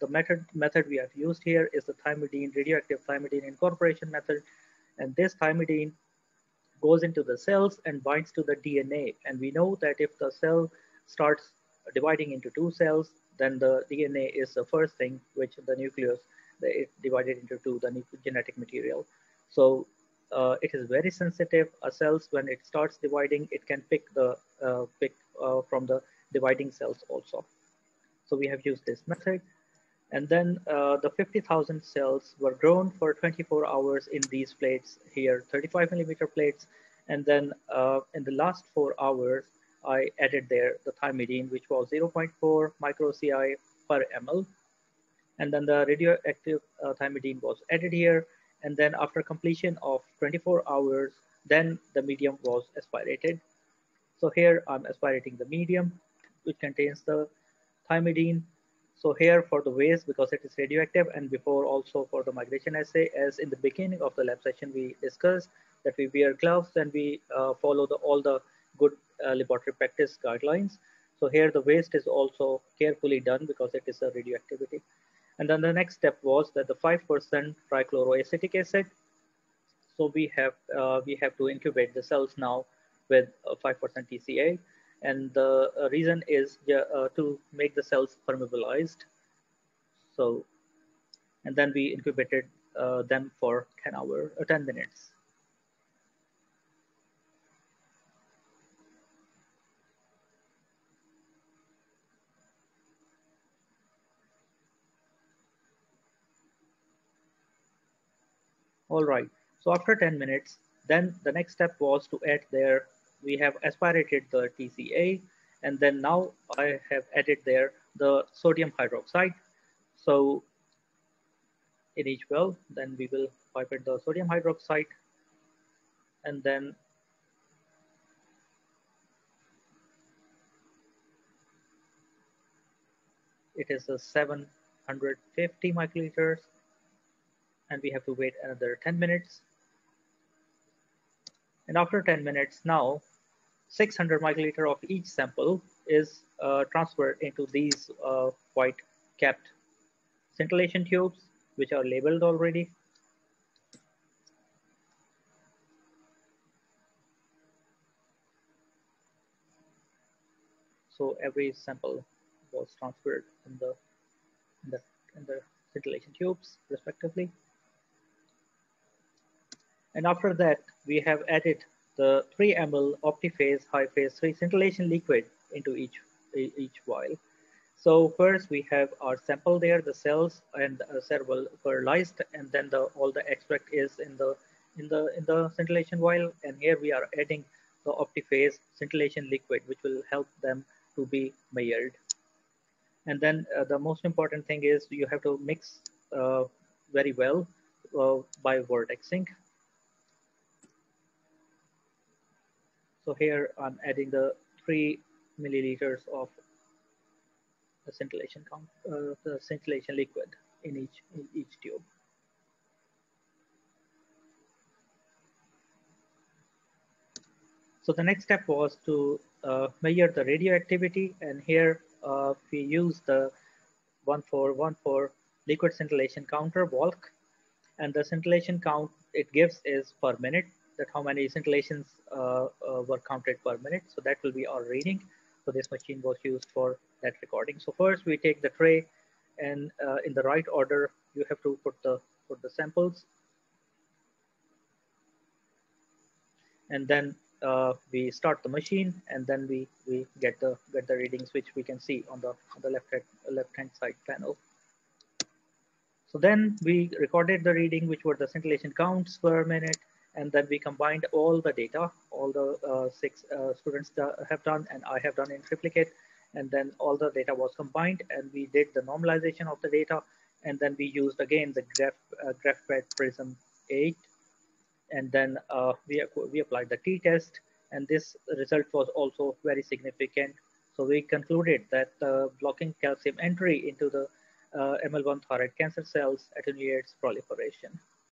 the method, method we have used here is the thymidine, radioactive thymidine incorporation method. And this thymidine goes into the cells and binds to the DNA. And we know that if the cell starts dividing into two cells, then the DNA is the first thing which the nucleus it divided into two, the genetic material. So uh, it is very sensitive. A cells when it starts dividing, it can pick the uh, pick uh, from the dividing cells also. So we have used this method. And then uh, the 50,000 cells were grown for 24 hours in these plates here, 35 millimeter plates. And then uh, in the last four hours, I added there the thymidine, which was 0.4 micro CI per ml. And then the radioactive uh, thymidine was added here. And then after completion of 24 hours, then the medium was aspirated. So here I'm aspirating the medium, which contains the thymidine. So here for the waste, because it is radioactive, and before also for the migration assay, as in the beginning of the lab session, we discussed that we wear gloves and we uh, follow the, all the good uh, laboratory practice guidelines. So here the waste is also carefully done because it is a radioactivity. And then the next step was that the 5% trichloroacetic acid. So we have uh, we have to incubate the cells now with 5% TCA. And the uh, reason is uh, to make the cells permeabilized. So, and then we incubated uh, them for 10 hour, 10 minutes. All right, so after 10 minutes, then the next step was to add their we have aspirated the TCA, and then now I have added there the sodium hydroxide. So in each well, then we will pipette the sodium hydroxide, and then it is a 750 microliters, and we have to wait another 10 minutes. And after 10 minutes now, 600 microliter of each sample is uh, transferred into these uh, white capped scintillation tubes, which are labeled already. So every sample was transferred in the, in the, in the scintillation tubes respectively. And after that, we have added the 3 ml OptiPhase HiSafe 3 scintillation liquid into each, each vial. So first we have our sample there, the cells and uh, several fertilized, and then the, all the extract is in the in the in the scintillation vial. And here we are adding the OptiPhase scintillation liquid, which will help them to be measured. And then uh, the most important thing is you have to mix uh, very well uh, by vortexing. So here I'm adding the three milliliters of the scintillation uh, the scintillation liquid in each in each tube. So the next step was to uh, measure the radioactivity, and here uh, we use the 1414 liquid scintillation counter bulk, and the scintillation count it gives is per minute that how many scintillations uh, uh, were counted per minute. So that will be our reading. So this machine was used for that recording. So first we take the tray and uh, in the right order, you have to put the, put the samples. And then uh, we start the machine and then we, we get the get the readings which we can see on the on the left hand, left hand side panel. So then we recorded the reading which were the scintillation counts per minute and then we combined all the data, all the uh, six uh, students have done and I have done in triplicate, and then all the data was combined and we did the normalization of the data, and then we used again the graph, uh, GraphPad Prism 8, and then we, we applied the t-test, and this result was also very significant. So we concluded that uh, blocking calcium entry into the uh, ML1 thyroid cancer cells attenuates proliferation.